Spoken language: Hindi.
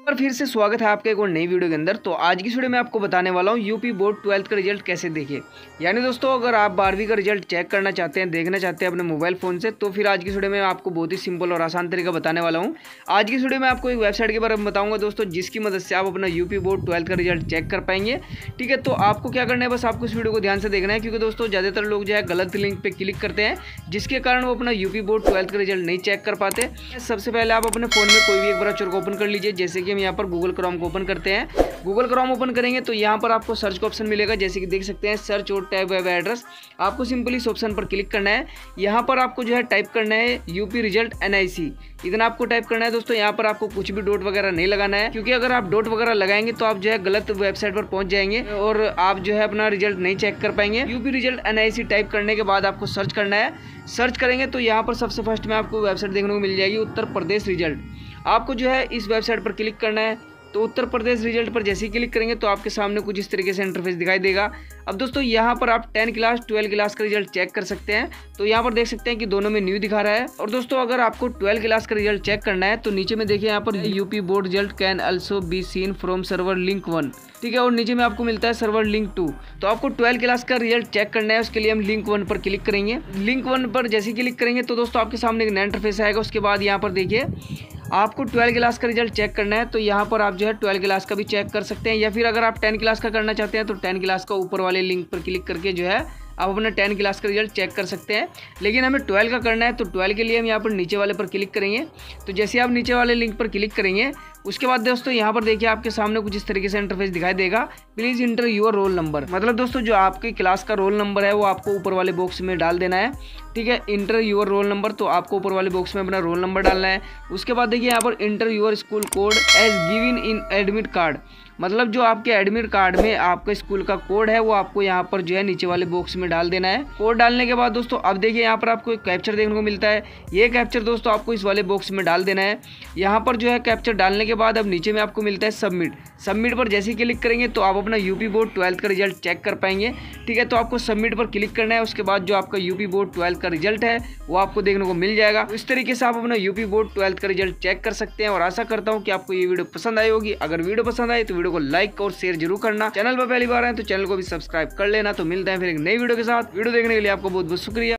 पर फिर से स्वागत है आपके एक और नई वीडियो के अंदर। तो आज की वीडियो में आपको बताने वाला हूँ यूपी बोर्ड ट्वेल्थ का रिज़ल्ट कैसे देखे यानी दोस्तों, अगर आप बारहवीं का रिज़ल्ट चेक करना चाहते हैं, देखना चाहते हैं अपने मोबाइल फ़ोन से तो फिर आज की वीडियो में आपको बहुत ही सिंपल और आसान तरीका बताने वाला हूँ। आज की वीडियो में आपको एक वेबसाइट के बारे में बताऊँगा दोस्तों, जिसकी मदद से आप अपना यूपी बोर्ड ट्वेल्थ का रिज़ल्ट चेक कर पाएँगे। ठीक है तो आपको क्या करना है, बस आपको इस वीडियो को ध्यान से देखना है, क्योंकि दोस्तों, ज़्यादातर लोग जो है गलत लिंक पर क्लिक करते हैं, जिसके कारण वो अपना यूपी बोर्ड ट्वेल्थ का रिज़ल्ट नहीं चेक कर पाते। सबसे पहले आप अपने फ़ोन में कोई भी एक ब्राउचर को ओपन कर लीजिए, जैसे कि हम यहाँ पर गूगल क्रॉम को ओपन करते हैं। गूगल क्रोम ओपन करेंगे तो यहाँ पर आपको सर्च का ऑप्शन मिलेगा। जैसे कि देख सकते हैं सर्च और टैब वेब एड्रेस आपको सिंपली इस ऑप्शन पर क्लिक करना है। यहाँ पर आपको जो है टाइप करना है यूपी रिज़ल्ट एन इतना आपको टाइप करना है दोस्तों, यहाँ पर आपको कुछ भी डॉट वगैरह नहीं लगाना है। क्योंकि अगर आप डॉट वगैरह लगाएँगे तो आप जो है गलत वेबसाइट पर पहुँच जाएँगे और आप जो है अपना रिज़ल्ट नहीं चेक कर पाएँगे। यूपी रिज़ल्ट एन टाइप करने के बाद आपको सर्च करना है। सर्च करेंगे तो यहाँ पर सबसे फ़र्स्ट में आपको वेबसाइट देखने को मिल जाएगी, उत्तर प्रदेश रिज़ल्ट आपको जो है इस वेबसाइट पर क्लिक करना है तो उत्तर प्रदेश रिज़ल्ट पर जैसे ही क्लिक करेंगे तो आपके सामने कुछ इस तरीके से इंटरफेस दिखाई देगा। अब दोस्तों, यहाँ पर आप टेन क्लास ट्वेल्व क्लास का रिज़ल्ट चेक कर सकते हैं। तो यहाँ पर देख सकते हैं कि दोनों में न्यू दिखा रहा है। और दोस्तों, अगर आपको ट्वेल्व क्लास का रिज़ल्ट चेक करना है तो नीचे में देखिए यहाँ पर UP board result can also be seen from server link one ठीक है, और नीचे में आपको मिलता है सर्वर लिंक टू तो आपको ट्वेल्व क्लास का रिज़ल्ट चेक करना है, उसके लिए हम लिंक वन पर क्लिक करेंगे। लिंक वन पर जैसे क्लिक करेंगे तो दोस्तों, आपके सामने एक नया इंटरफेस आएगा। उसके बाद यहाँ पर देखिए आपको ट्वेल्व क्लास का रिज़ल्ट चेक करना है तो यहाँ पर आप जो है ट्वेल्व क्लास का भी चेक कर सकते हैं, या फिर अगर आप टेन क्लास का करना चाहते हैं तो टेन क्लास का ऊपर वाले लिंक पर क्लिक करके जो है आप अपना टेन क्लास का रिज़ल्ट चेक कर सकते हैं। लेकिन हमें ट्वेल्व का करना है तो ट्वेल्व के लिए हम यहाँ पर नीचे वाले पर क्लिक करेंगे। तो जैसे आप नीचे वाले लिंक पर क्लिक करेंगे उसके बाद दोस्तों यहाँ पर देखिए आपके सामने कुछ इस तरीके से इंटरफेस दिखाई देगा। Please enter your roll number मतलब दोस्तों जो आपके क्लास का रोल नंबर है, वो आपको ऊपर वाले बॉक्स में डाल देना है। ठीक है? इंटर योर रोल नंबर तो आपको ऊपर वाले बॉक्स में अपना रोल नंबर डालना है। उसके बाद देखिए यहाँ पर enter your school code as given in admit card मतलब जो आपके एडमिट कार्ड में आपके स्कूल का कोड है, वो आपको यहाँ पर जो है नीचे वाले बॉक्स में डाल देना है। कोड डालने के बाद दोस्तों, अब देखिए यहाँ पर आपको एक कैप्चर देखने को मिलता है। ये कैप्चर दोस्तों आपको इस वाले बॉक्स में डाल देना है। यहाँ पर जो है कैप्चर डालने के बाद अब नीचे में आपको मिलता है सबमिट सबमिट पर जैसे ही क्लिक करेंगे तो आप अपना यूपी बोर्ड ट्वेल्थ का रिज़ल्ट चेक कर पाएँगे। ठीक है तो आपको सबमिट पर क्लिक करना है, उसके बाद जो आपका यूपी बोर्ड ट्वेल्थ का रिज़ल्ट है, वो आपको देखने को मिल जाएगा। इस तरीके से आप अपना यूपी बोर्ड ट्वेल्थ का रिज़ल्ट चेक कर सकते हैं और आशा करता हूँ कि आपको ये वीडियो पसंद आई होगी। अगर वीडियो पसंद आए तो वीडियो को लाइक और शेयर ज़रूर करना। चैनल पर पहली बार है तो चैनल को भी सब्सक्राइब कर लेना। तो मिलते हैं फिर एक नई वीडियो के साथ। वीडियो देखने के लिए आपको बहुत बहुत शुक्रिया।